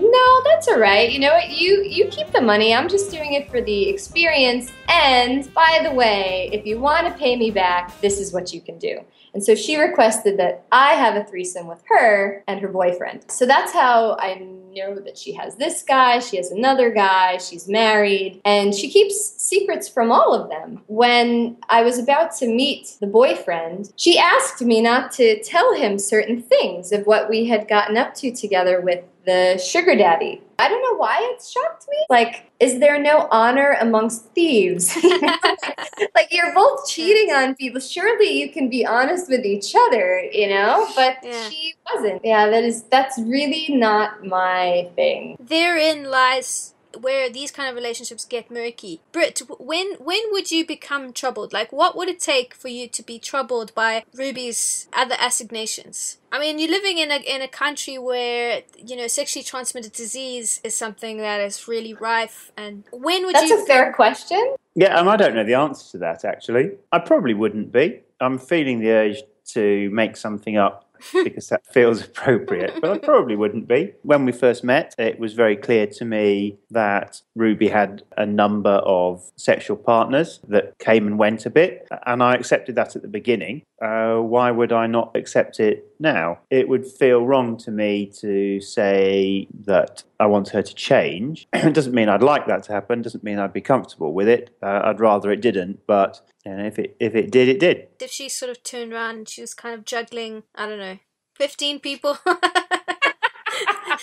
no, that's all right. You know what? You you keep the money. I'm just doing it for the experience. And by the way, if you want to pay me back, this is what you can do. And so she requested that I have a threesome with her and her boyfriend. So that's how I know that she has this guy, she has another guy, she's married, and she keeps secrets from all of them. When I was about to meet the boyfriend, she asked me not to tell him certain things of what we had gotten up to together with the sugar daddy. I don't know why it shocked me. Like, is there no honor amongst thieves? *laughs* *laughs* Like, you're both cheating on people. Surely you can be honest with each other, you know? But Yeah. she wasn't. Yeah, that is that's really not my thing. Therein lies where these kind of relationships get murky. Brit, when when would you become troubled? Like, what would it take for you to be troubled by Ruby's other assignations? I mean, you're living in a in a country where you know sexually transmitted disease is something that is really rife. And when would That's you? a fair question. Yeah, and I don't know the answer to that actually. I probably wouldn't be. I'm feeling the urge to make something up *laughs* because that feels appropriate, but I probably wouldn't be. When we first met, it was very clear to me that Ruby had a number of sexual partners that came and went a bit, and I accepted that at the beginning. Uh, why would I not accept it now? It would feel wrong to me to say that I want her to change. *clears throat* it doesn't mean I'd like that to happen. Doesn't mean I'd be comfortable with it. Uh, I'd rather it didn't. But you know, if it if it did, it did. if she sort of turned around she was kind of juggling, I don't know, fifteen people. *laughs*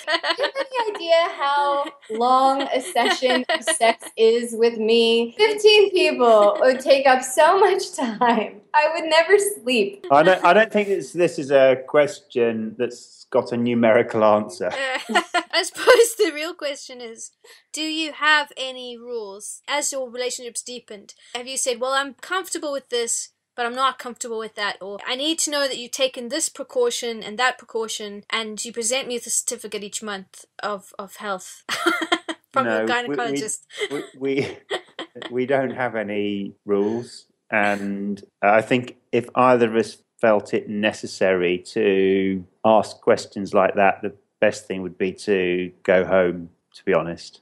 Do you have any idea how long a session of sex is with me? 15 people would take up so much time. I would never sleep. I don't. I don't think this, this is a question that's got a numerical answer. Uh, *laughs* I suppose the real question is do you have any rules as your relationship's deepened? Have you said, well, I'm comfortable with this, but I'm not comfortable with that, or I need to know that you've taken this precaution and that precaution, and you present me with a certificate each month of, of health *laughs* from No, your we- we- gynecologist? we, we *laughs* we don't have any rules, and I think if either of us felt it necessary to ask questions like that, the best thing would be to go home. To be honest,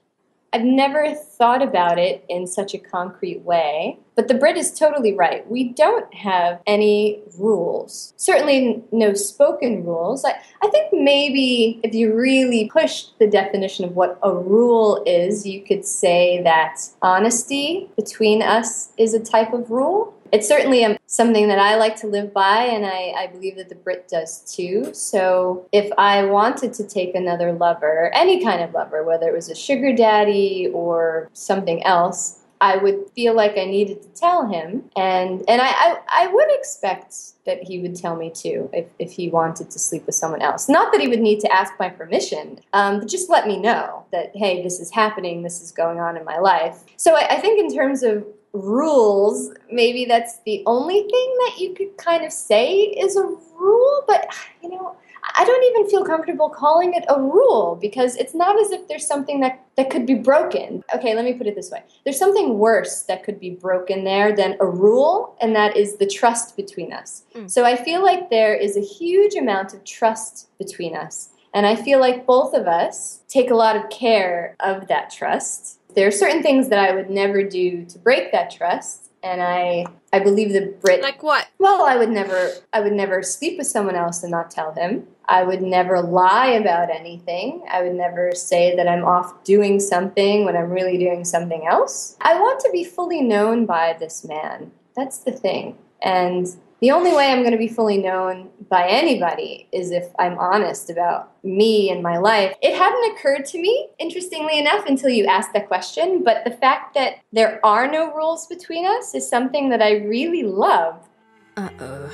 I've never thought about it in such a concrete way, but the Brit is totally right. We don't have any rules. Certainly no spoken rules. I, I think maybe if you really pushed the definition of what a rule is, you could say that honesty between us is a type of rule. It's certainly um, something that I like to live by, and I, I believe that the Brit does too. So if I wanted to take another lover, any kind of lover, whether it was a sugar daddy or something else, I would feel like I needed to tell him, and and I, I, I would expect that he would tell me too if, if he wanted to sleep with someone else. Not that he would need to ask my permission, um, but just let me know that hey, this is happening, this is going on in my life. So I, I think in terms of rules, maybe that's the only thing that you could kind of say is a rule, but you know. I don't even feel comfortable calling it a rule because it's not as if there's something that, that could be broken. Okay, let me put it this way. There's something worse that could be broken there than a rule, and that is the trust between us. Mm. So I feel like there is a huge amount of trust between us. And I feel like both of us take a lot of care of that trust. There are certain things that I would never do to break that trust. And I, I believe the Brit Like what? well, I would never I would never sleep with someone else and not tell him. I would never lie about anything. I would never say that I'm off doing something when I'm really doing something else. I want to be fully known by this man. That's the thing. And the only way I'm going to be fully known by anybody is if I'm honest about me and my life. It hadn't occurred to me, interestingly enough, until you asked that question, but the fact that there are no rules between us is something that I really love. Uh oh.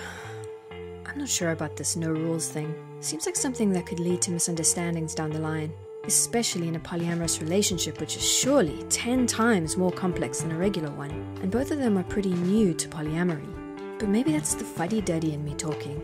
I'm not sure about this no rules thing. Seems like something that could lead to misunderstandings down the line, especially in a polyamorous relationship, which is surely 10 times more complex than a regular one. And both of them are pretty new to polyamory. But maybe that's the fuddy duddy in me talking.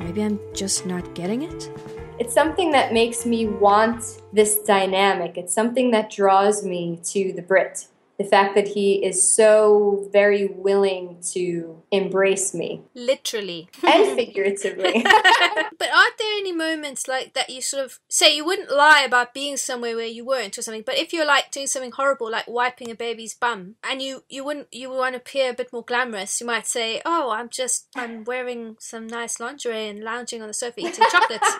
Maybe I'm just not getting it? It's something that makes me want this dynamic. It's something that draws me to the Brit. The fact that he is so very willing to embrace me, Literally. and *laughs* figuratively. *laughs* *laughs* but aren't there any moments like that you sort of say you wouldn't lie about being somewhere where you weren't or something, but if you're like doing something horrible like wiping a baby's bum and you you wouldn't you want to appear a bit more glamorous, you might say, "Oh, I'm just I'm wearing some nice lingerie and lounging on the sofa eating chocolates."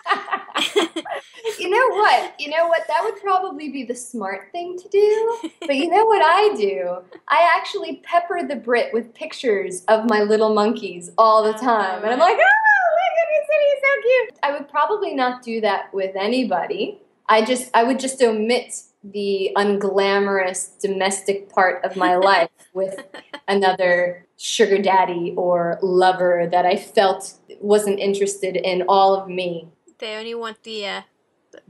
You know what? You know what? That would probably be the smart thing to do. But you know what I do? I actually pepper the Brit with pictures of my little monkeys all the time. And I'm like, oh, look at he's so cute. I would probably not do that with anybody. I just I would just omit the unglamorous domestic part of my *laughs* life with another sugar daddy or lover that I felt wasn't interested in all of me. They only want the uh,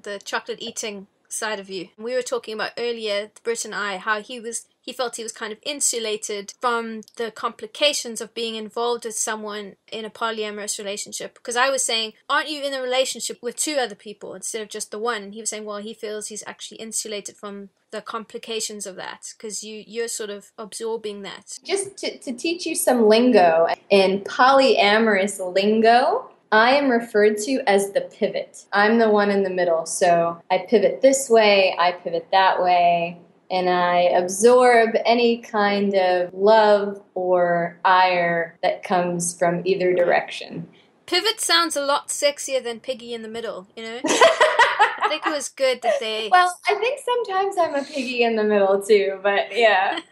the, chocolate eating side of you. We were talking about earlier, Brit and I, how he was he felt he was kind of insulated from the complications of being involved with someone in a polyamorous relationship. Because I was saying, aren't you in a relationship with two other people instead of just the one? And he was saying, well, he feels he's actually insulated from the complications of that because you you're sort of absorbing that. Just to, to teach you some lingo, in polyamorous lingo, I am referred to as the pivot. I'm the one in the middle. So I pivot this way, I pivot that way, and I absorb any kind of love or ire that comes from either direction. Pivot sounds a lot sexier than piggy in the middle, you know? *laughs* I think it was good that they well, I think sometimes I'm a piggy in the middle too, but yeah. *laughs*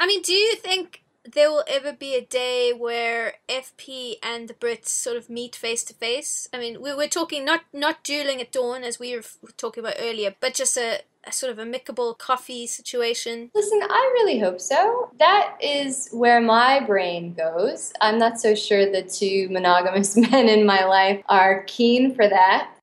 I mean, do you think there will ever be a day where FP and the Brits sort of meet face to face? I mean, we we're talking not not dueling at dawn as we were talking about earlier, but just a, a sort of amicable coffee situation. Listen, I really hope so. That is where my brain goes. I'm not so sure the two monogamous *laughs* men in my life are keen for that.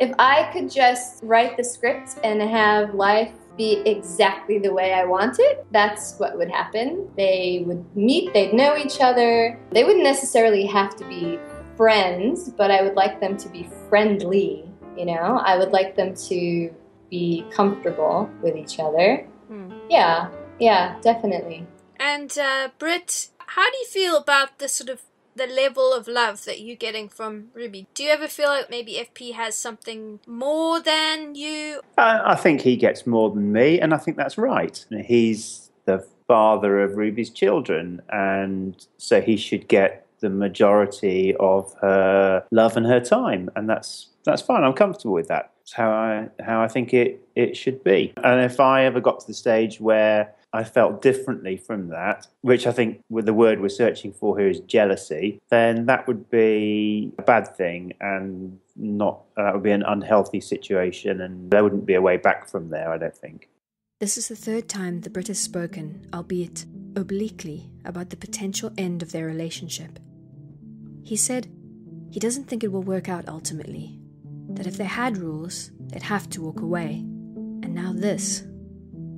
If I could just write the script and have life be exactly the way I want it, that's what would happen. They would meet, they'd know each other. They wouldn't necessarily have to be friends, but I would like them to be friendly, you know? I would like them to be comfortable with each other. Hmm. Yeah, yeah, definitely. And uh, Brit, how do you feel about the sort of the level of love that you're getting from Ruby? Do you ever feel like maybe FP has something more than you? I, I think he gets more than me, and I think that's right. He's the father of Ruby's children, and so he should get the majority of her love and her time, and that's that's fine. I'm comfortable with that. It's how I how I think it it should be. And if I ever got to the stage where I felt differently from that, which I think with the word we're searching for here is jealousy, then that would be a bad thing and not that would be an unhealthy situation and there wouldn't be a way back from there, I don't think. This is the third time the Brit has spoken, albeit obliquely, about the potential end of their relationship. He said he doesn't think it will work out ultimately, that if they had rules, they'd have to walk away. And now this.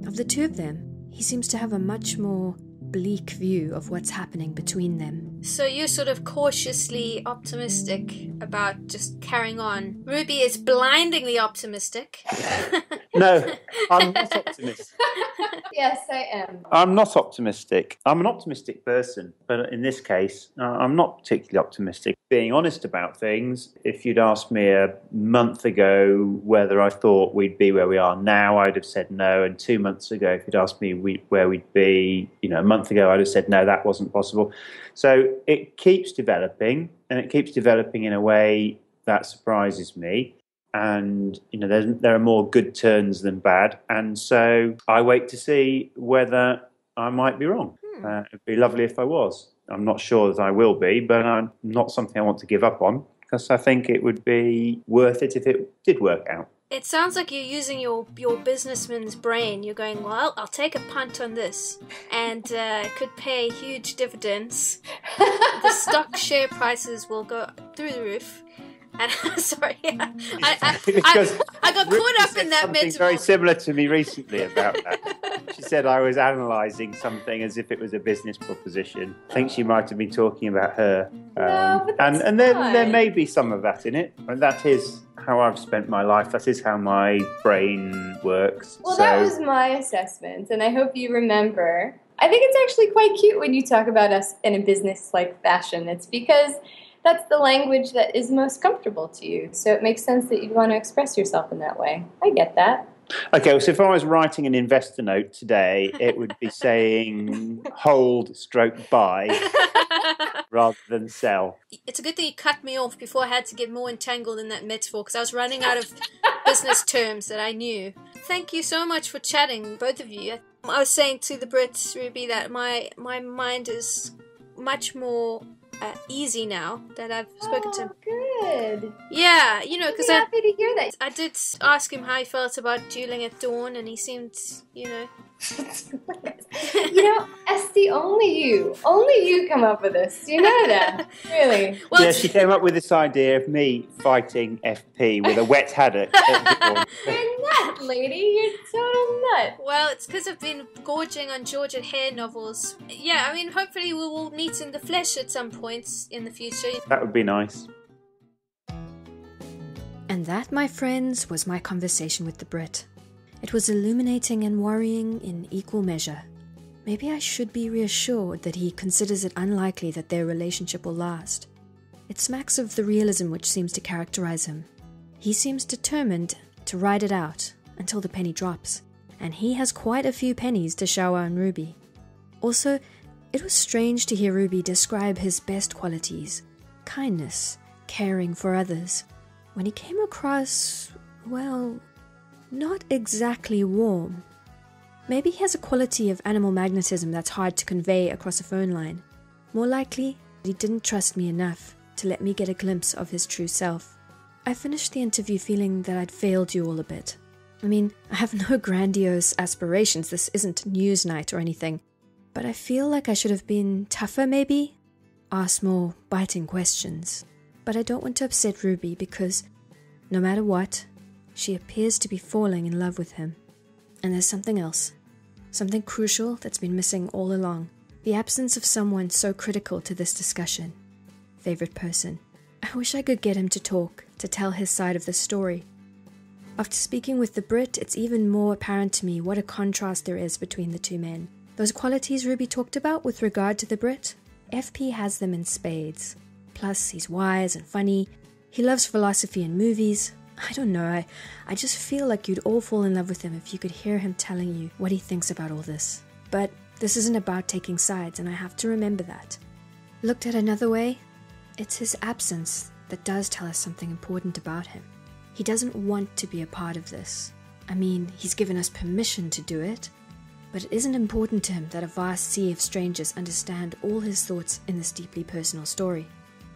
Of the two of them, he seems to have a much more bleak view of what's happening between them. So you're sort of cautiously optimistic about just carrying on. Ruby is blindingly optimistic. *laughs* No, I'm not *laughs* optimistic. Yes, I am. I'm not optimistic. I'm an optimistic person, but in this case, uh, I'm not particularly optimistic. Being honest about things, if you'd asked me a month ago whether I thought we'd be where we are now, I'd have said no. And two months ago, if you'd asked me where we'd be, you know, a month ago, I'd have said no, that wasn't possible. So it keeps developing, and it keeps developing in a way that surprises me. And you know there's, there are more good turns than bad. And so i wait to see whether i might be wrong. Hmm. uh, it'd be lovely if i was. I'm not sure that i will be but i'm not something i want to give up on because i think it would be worth it if it did work out It sounds like you're using your, your businessman's brain. You're going, well, I'll take a punt on this, and uh, it could pay huge dividends. the stock *laughs* share prices will go through the roof. And *laughs* sorry, I, I, *laughs* I, I got Ruby caught up in that something metaphor. very similar to me recently about that. she said I was analysing something as if it was a business proposition. I think she might have been talking about her. Um, and and there, there may be some of that in it. And that is how I've spent my life. That is how my brain works. Well, so that was my assessment, and I hope you remember. I think it's actually quite cute when you talk about us in a business like fashion. It's because that's the language that is most comfortable to you. So it makes sense that you'd want to express yourself in that way. I get that. Okay. So if I was writing an investor note today, it would be saying hold, stroke, buy, rather than sell. it's a good thing you cut me off before I had to get more entangled in that metaphor because I was running out of business terms that I knew. Thank you so much for chatting, both of you. I was saying to the Brits, Ruby, that my my mind is much more uh, easy now that I've spoken to him. Oh, good. Yeah, you know, because I'm I happy to hear that. I did ask him how he felt about dueling at dawn, and he seemed, you know, you know, SD, only you, only you come up with this. You know that, really. *laughs* well, yeah, she came up with this idea of me fighting FP with a wet haddock. *laughs* You're nut, lady. You're total nut. Well, it's because I've been gorging on Georgette Heyer novels. Yeah, I mean, hopefully we will meet in the flesh at some point in the future. that would be nice. And that, my friends, was my conversation with the Brit. It was illuminating and worrying in equal measure. Maybe I should be reassured that he considers it unlikely that their relationship will last. It smacks of the realism which seems to characterize him. He seems determined to ride it out until the penny drops, and he has quite a few pennies to shower on Ruby. Also, it was strange to hear Ruby describe his best qualities kindness, caring for others when he came across, well, not exactly warm. Maybe he has a quality of animal magnetism that's hard to convey across a phone line. More likely, he didn't trust me enough to let me get a glimpse of his true self. I finished the interview feeling that I'd failed you all a bit. I mean, I have *laughs* no grandiose aspirations, this isn't Newsnight or anything, but I feel like I should have been tougher, maybe? Ask more biting questions. But I don't want to upset Ruby because, no matter what, she appears to be falling in love with him. And there's something else, something crucial that's been missing all along the absence of someone so critical to this discussion. Favorite person. I wish I could get him to talk, to tell his side of the story. After speaking with the Brit, it's even more apparent to me what a contrast there is between the two men. Those qualities Ruby talked about with regard to the Brit, FP has them in spades. Plus, he's wise and funny. He loves philosophy and movies. I don't know, I, I just feel like you'd all fall in love with him if you could hear him telling you what he thinks about all this. But this isn't about taking sides, and I have to remember that. Looked at another way, it's his absence that does tell us something important about him. He doesn't want to be a part of this. I mean, he's given us permission to do it, but it isn't important to him that a vast sea of strangers understand all his thoughts in this deeply personal story.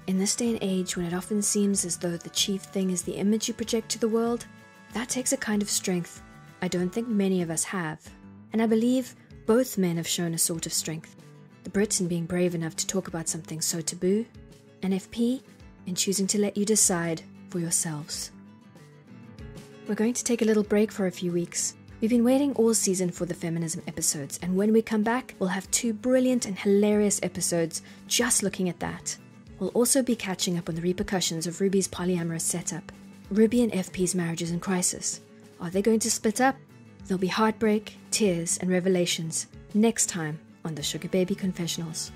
In this day and age, when it often seems as though the chief thing is the image you project to the world, that takes a kind of strength I don't think many of us have. And I believe both men have shown a sort of strength. The Brits in being brave enough to talk about something so taboo, and FP in choosing to let you decide for yourselves. We're going to take a little break for a few weeks. We've been waiting all season for the feminism episodes, and when we come back, we'll have two brilliant and hilarious episodes just looking at that. We'll also be catching up on the repercussions of Ruby's polyamorous setup. Ruby and FP's marriage is in crisis. Are they going to split up? There'll be heartbreak, tears, and revelations next time on the Sugar Baby Confessionals.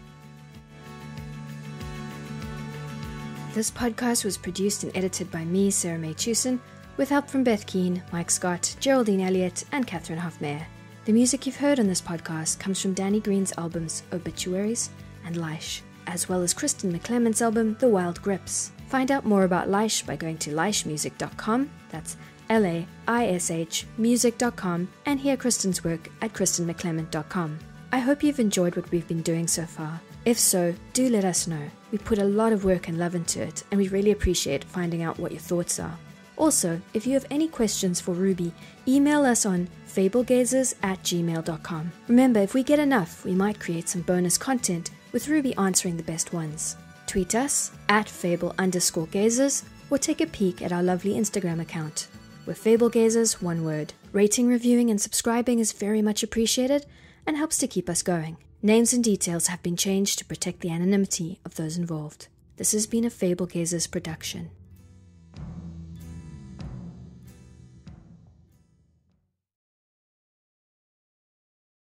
This podcast was produced and edited by me, Sarah Mae Tuson, with help from Beth Keane, Mike Scott, Geraldine Elliott, and Catherine Hoffmeyer. The music you've heard on this podcast comes from Danny Green's albums Obituaries and Laish, as well as Kristen McClement's album The Wild Grips. Find out more about Laish by going to laishmusic.com, that's L A I S H music.com, and hear Kristen's work at kristenmcclement.com. I hope you've enjoyed what we've been doing so far. If so, do let us know. We put a lot of work and love into it, and we really appreciate finding out what your thoughts are. Also, if you have any questions for Ruby, email us on fablegazers at gmail.com. Remember, if we get enough, we might create some bonus content with Ruby answering the best ones. Tweet us at fable underscore gazers or take a peek at our lovely Instagram account. We're Fable Gazers, one word. Rating, reviewing, and subscribing is very much appreciated and helps to keep us going. Names and details have been changed to protect the anonymity of those involved. This has been a Fable Gazers production.